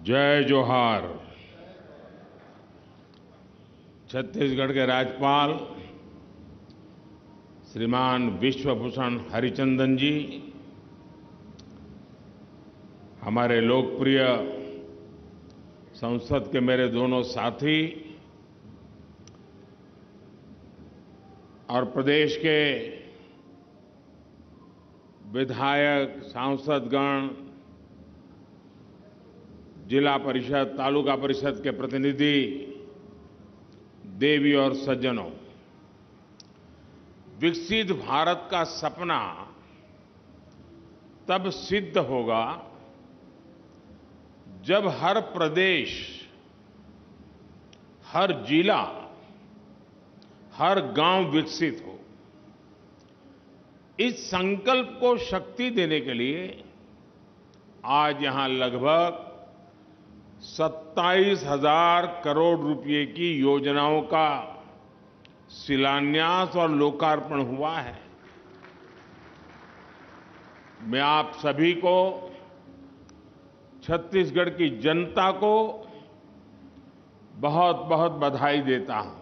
जय जोहार। छत्तीसगढ़ के राज्यपाल श्रीमान विश्वभूषण हरिचंदन जी, हमारे लोकप्रिय संसद के मेरे दोनों साथी और प्रदेश के विधायक, सांसदगण जिला परिषद, तालुका परिषद के प्रतिनिधि, देवी और सज्जनों, विकसित भारत का सपना तब सिद्ध होगा जब हर प्रदेश, हर जिला, हर गाँव विकसित हो। इस संकल्प को शक्ति देने के लिए आज यहाँ लगभग सत्ताईस हज़ार करोड़ रुपए की योजनाओं का शिलान्यास और लोकार्पण हुआ है। मैं आप सभी को, छत्तीसगढ़ की जनता को बहुत बहुत बधाई देता हूँ।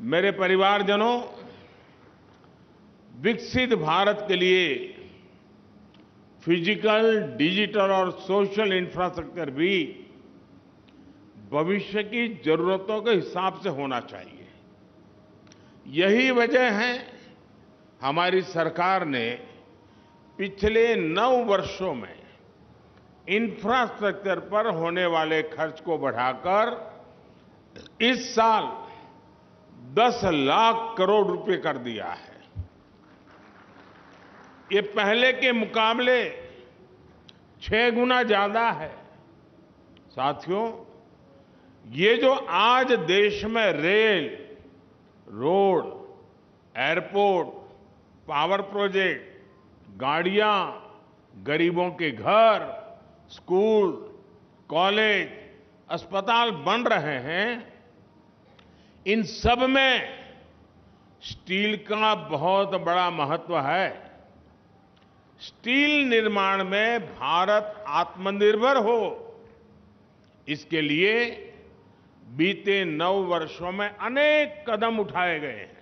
मेरे परिवारजनों, विकसित भारत के लिए फ़िज़िकल डिजिटल और सोशल इंफ्रास्ट्रक्चर भी भविष्य की जरूरतों के हिसाब से होना चाहिए। यही वजह है, हमारी सरकार ने पिछले नौ वर्षों में इंफ्रास्ट्रक्चर पर होने वाले खर्च को बढ़ाकर इस साल 10 लाख करोड़ रुपए कर दिया है। ये पहले के मुकाबले छह गुना ज़्यादा है। साथियों, ये जो आज देश में rail, road, airport, power project, गाड़ियाँ, गरीबों के घर, स्कूल, कॉलेज, अस्पताल बन रहे हैं, इन सब में स्टील का बहुत बड़ा महत्व है। स्टील निर्माण में भारत आत्मनिर्भर हो, इसके लिए बीते नौ वर्षों में अनेक कदम उठाए गए हैं।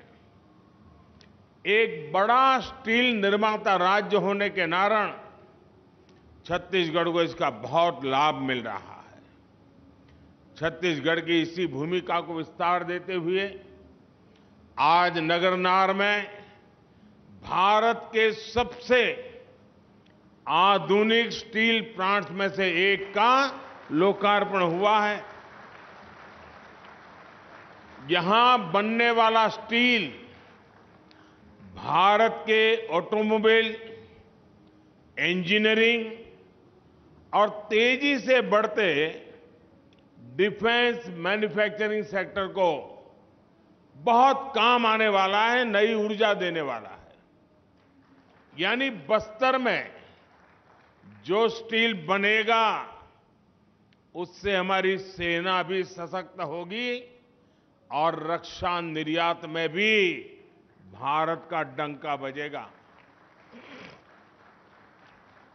एक बड़ा स्टील निर्माता राज्य होने के नारण छत्तीसगढ़ को इसका बहुत लाभ मिल रहा है। छत्तीसगढ़ की इसी भूमिका को विस्तार देते हुए आज नगरनार में भारत के सबसे आधुनिक स्टील प्लांट्स में से एक का लोकार्पण हुआ है। यहाँ बनने वाला स्टील भारत के ऑटोमोबाइल, इंजीनियरिंग और तेज़ी से बढ़ते डिफेंस मैन्युफैक्चरिंग सेक्टर को बहुत काम आने वाला है, नई ऊर्जा देने वाला है। यानी बस्तर में जो स्टील बनेगा, उससे हमारी सेना भी सशक्त होगी और रक्षा निर्यात में भी भारत का डंका बजेगा।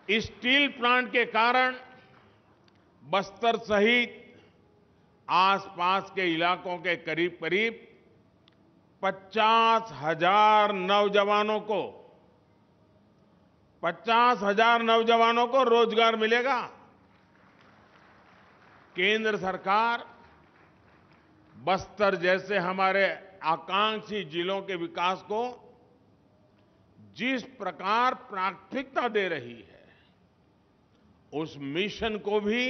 इस स्टील प्लांट के कारण बस्तर सहित आसपास के इलाकों के करीब करीब पचास हज़ार नौजवानों को पचास हज़ार नौजवानों को रोज़गार मिलेगा। केंद्र सरकार बस्तर जैसे हमारे आकांक्षी जिलों के विकास को जिस प्रकार प्राथमिकता दे रही है, उस मिशन को भी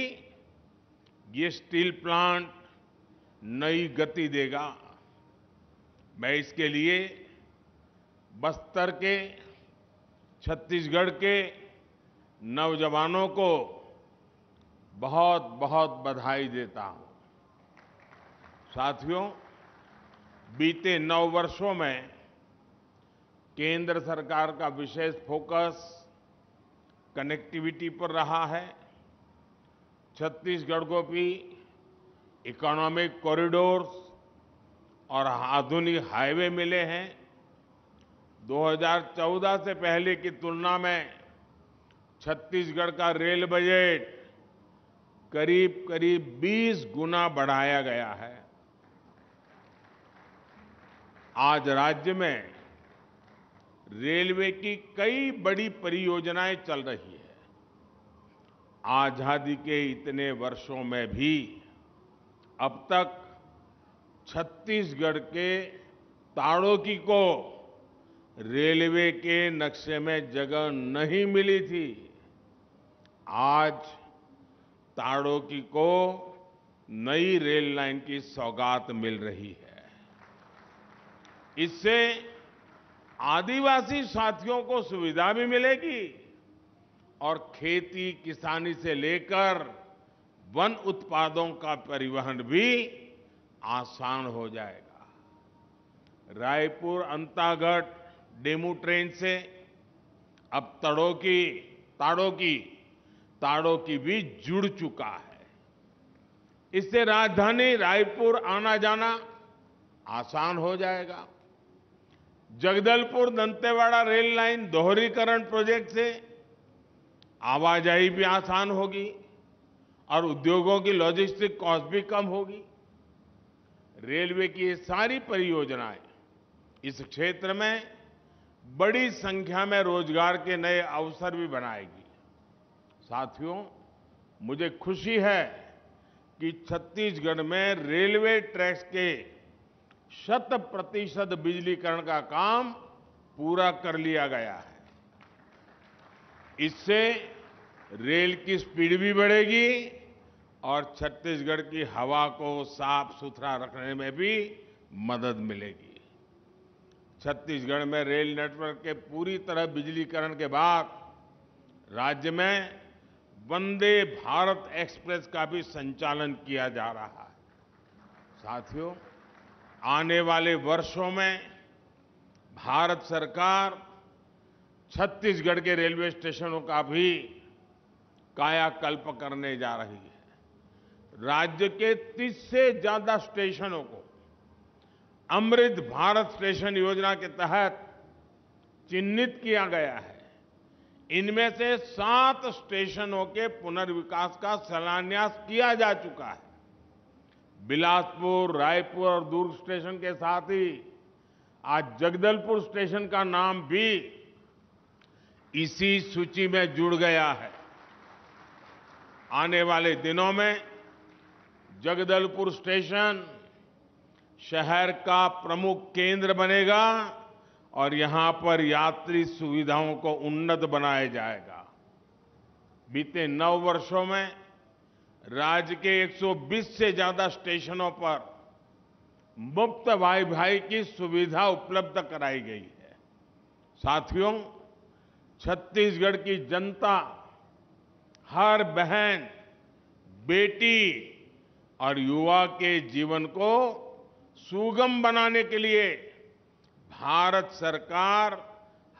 ये स्टील प्लांट नई गति देगा। मैं इसके लिए बस्तर के छत्तीसगढ़ के नौजवानों को बहुत बहुत बधाई देता हूँ। साथियों, बीते नौ वर्षों में केंद्र सरकार का विशेष फोकस कनेक्टिविटी पर रहा है। छत्तीसगढ़ को भी इकोनॉमिक कॉरिडोर्स और आधुनिक हाईवे मिले हैं। 2014 से पहले की तुलना में छत्तीसगढ़ का रेल बजट करीब करीब 20 गुना बढ़ाया गया है। आज राज्य में रेलवे की कई बड़ी परियोजनाएँ चल रही है। आज़ादी के इतने वर्षों में भी अब तक छत्तीसगढ़ के ताड़ोकी को रेलवे के नक्शे में जगह नहीं मिली थी। आज ताड़ोकी को नई रेल लाइन की सौगात मिल रही है। इससे आदिवासी साथियों को सुविधा भी मिलेगी और खेती किसानी से लेकर वन उत्पादों का परिवहन भी आसान हो जाएगा। रायपुर, अंतागढ़ डेमू ट्रेन से, अब तड़ो की, ताड़ो की ताड़ो की भी जुड़ चुका है। इससे राजधानी रायपुर आना जाना आसान हो जाएगा। जगदलपुर दंतेवाड़ा रेल लाइन दोहरीकरण प्रोजेक्ट से आवाजाही भी आसान होगी और उद्योगों की लॉजिस्टिक कॉस्ट भी कम होगी। रेलवे की ये सारी परियोजनाएँ इस क्षेत्र में बड़ी संख्या में रोज़गार के नए अवसर भी बनाएगी। साथियों, मुझे खुशी है कि छत्तीसगढ़ में रेलवे ट्रैक्स के शत प्रतिशत बिजलीकरण का काम पूरा कर लिया गया है। इससे रेल की स्पीड भी बढ़ेगी और छत्तीसगढ़ की हवा को साफ़ सुथरा रखने में भी मदद मिलेगी। छत्तीसगढ़ में रेल नेटवर्क के पूरी तरह बिजलीकरण के बाद राज्य में वंदे भारत एक्सप्रेस का भी संचालन किया जा रहा है। साथियों, आने वाले वर्षों में भारत सरकार छत्तीसगढ़ के रेलवे स्टेशनों का भी कायाकल्प करने जा रही है। राज्य के 30 से ज़्यादा स्टेशनों को अमृत भारत स्टेशन योजना के तहत चिन्हित किया गया है। इनमें से सात स्टेशनों के पुनर्विकास का शिलान्यास किया जा चुका है। बिलासपुर, रायपुर और दुर्ग स्टेशन के साथ ही आज जगदलपुर स्टेशन का नाम भी इसी सूची में जुड़ गया है। आने वाले दिनों में जगदलपुर स्टेशन शहर का प्रमुख केंद्र बनेगा और यहाँ पर यात्री सुविधाओं को उन्नत बनाया जाएगा। बीते नौ वर्षों में राज्य के 120 से ज़्यादा स्टेशनों पर मुफ़्त वाई भाई की सुविधा उपलब्ध कराई गई है। साथियों, छत्तीसगढ़ की जनता, हर बहन, बेटी और युवा के जीवन को सुगम बनाने के लिए भारत सरकार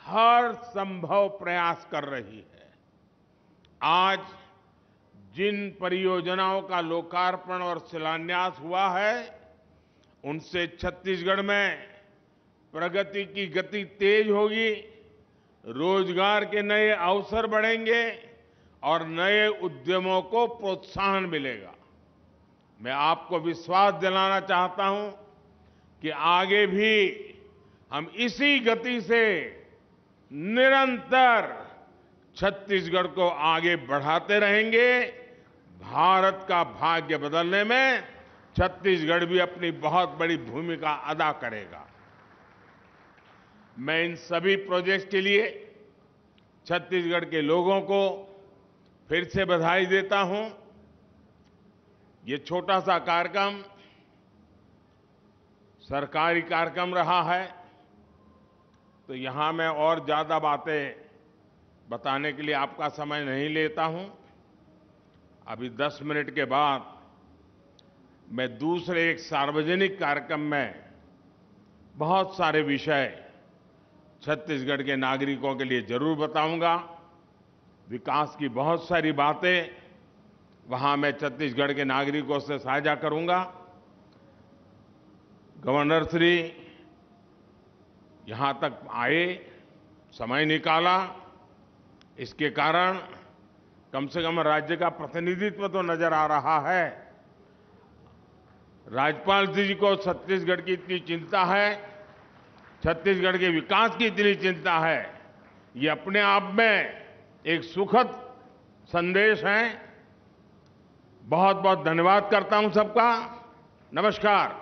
हर संभव प्रयास कर रही है। आज जिन परियोजनाओं का लोकार्पण और शिलान्यास हुआ है, उनसे छत्तीसगढ़ में प्रगति की गति तेज होगी, रोज़गार के नए अवसर बढ़ेंगे और नए उद्यमों को प्रोत्साहन मिलेगा। मैं आपको विश्वास दिलाना चाहता हूँ कि आगे भी हम इसी गति से निरंतर छत्तीसगढ़ को आगे बढ़ाते रहेंगे। भारत का भाग्य बदलने में छत्तीसगढ़ भी अपनी बहुत बड़ी भूमिका अदा करेगा। मैं इन सभी प्रोजेक्ट्स के लिए छत्तीसगढ़ के लोगों को फिर से बधाई देता हूँ। ये छोटा सा कार्यक्रम सरकारी कार्यक्रम रहा है तो यहाँ मैं और ज़्यादा बातें बताने के लिए आपका समय नहीं लेता हूँ। अभी 10 मिनट के बाद मैं दूसरे एक सार्वजनिक कार्यक्रम में बहुत सारे विषय छत्तीसगढ़ के नागरिकों के लिए ज़रूर बताऊँगा। विकास की बहुत सारी बातें वहाँ मैं छत्तीसगढ़ के नागरिकों से साझा करूँगा। गवर्नर श्री यहाँ तक आए, समय निकाला। इसके कारण कम से कम राज्य का प्रतिनिधित्व तो नज़र आ रहा है। राज्यपाल जी को छत्तीसगढ़ की इतनी चिंता है, छत्तीसगढ़ के विकास की इतनी चिंता है। ये अपने आप में एक सुखद संदेश है। बहुत बहुत धन्यवाद करता हूँ सबका। नमस्कार।